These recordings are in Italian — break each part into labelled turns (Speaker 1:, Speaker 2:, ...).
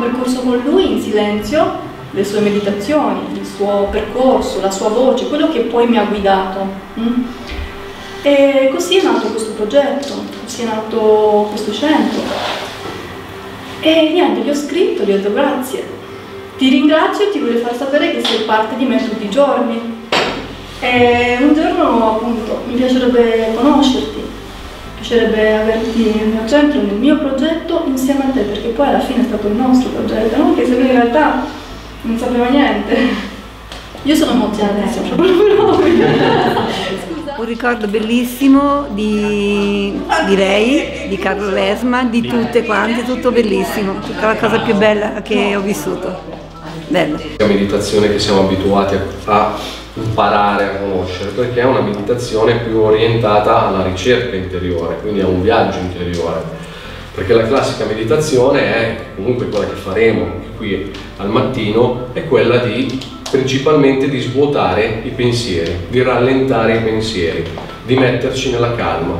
Speaker 1: percorso con lui in silenzio, le sue meditazioni, il suo percorso, la sua voce, quello che poi mi ha guidato. Mm? E così è nato questo progetto, così è nato questo centro. E niente, gli ho scritto, gli ho detto grazie, ti ringrazio e ti voglio far sapere che sei parte di me tutti i giorni. E un giorno appunto mi piacerebbe conoscerti, piacerebbe averti nel mio centro, nel mio progetto insieme a te, perché poi alla fine è stato il nostro progetto, no? che se lui in realtà non sapeva niente. Io sono emozionata adesso, proprio
Speaker 2: Un ricordo bellissimo di, di, lei, di Carlo Lesma, di tutte quante, tutto bellissimo, tutta la cosa più bella che ho vissuto. Bella.
Speaker 3: Una meditazione che siamo abituati a imparare a conoscere perché è una meditazione più orientata alla ricerca interiore, quindi a un viaggio interiore. Perché la classica meditazione è, comunque quella che faremo qui al mattino, è quella di principalmente di svuotare i pensieri, di rallentare i pensieri, di metterci nella calma,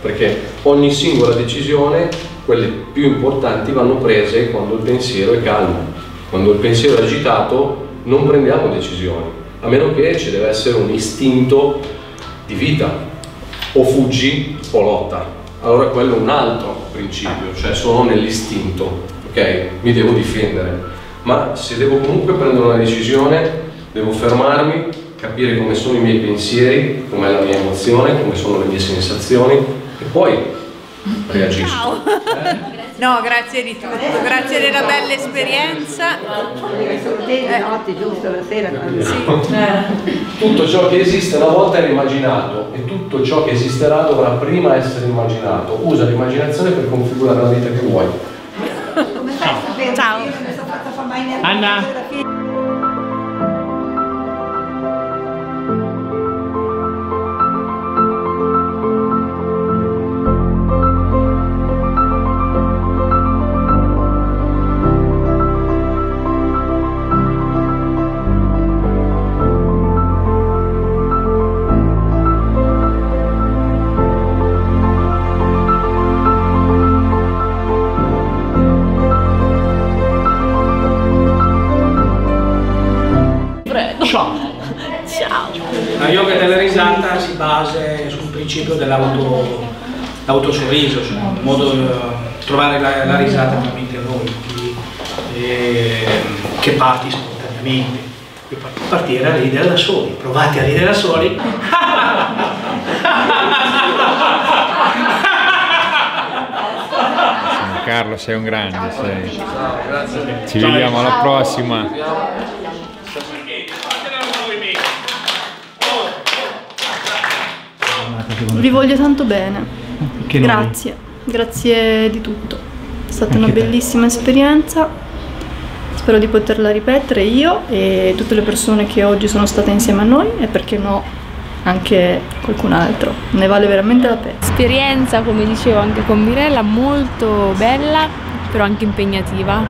Speaker 3: perché ogni singola decisione, quelle più importanti, vanno prese quando il pensiero è calmo. Quando il pensiero è agitato non prendiamo decisioni, a meno che ci deve essere un istinto di vita, o fuggi o lotta. Allora quello è un altro principio, cioè sono nell'istinto, ok? Mi devo difendere ma se devo comunque prendere una decisione devo fermarmi, capire come sono i miei pensieri, com'è la mia emozione, come sono le mie sensazioni e poi reagisco. Ciao.
Speaker 4: Eh? No, grazie di tutto, grazie della bella esperienza.
Speaker 2: Eh, notti, giusto, la sera.
Speaker 3: Sì. Tutto ciò che esiste una volta era immaginato e tutto ciò che esisterà dovrà prima essere immaginato. Usa l'immaginazione per configurare la vita che vuoi.
Speaker 4: Ciao. Ciao.
Speaker 5: Anna.
Speaker 6: La yoga della risata si basa sul principio dell'autosorriso, cioè un modo di eh, trovare la, la risata tramite noi, quindi, eh, che parti spontaneamente. Partire a ridere da soli, provate a ridere da soli.
Speaker 5: Carlo, sei un grande, sei. Ci vediamo alla prossima.
Speaker 1: Vi voglio tanto bene. Grazie, grazie di tutto. È stata Anche una bellissima te. esperienza. Spero di poterla ripetere io e tutte le persone che oggi sono state insieme a noi e perché no anche qualcun altro. Ne vale veramente la pena.
Speaker 7: Esperienza, come dicevo anche con Mirella, molto bella, però anche impegnativa.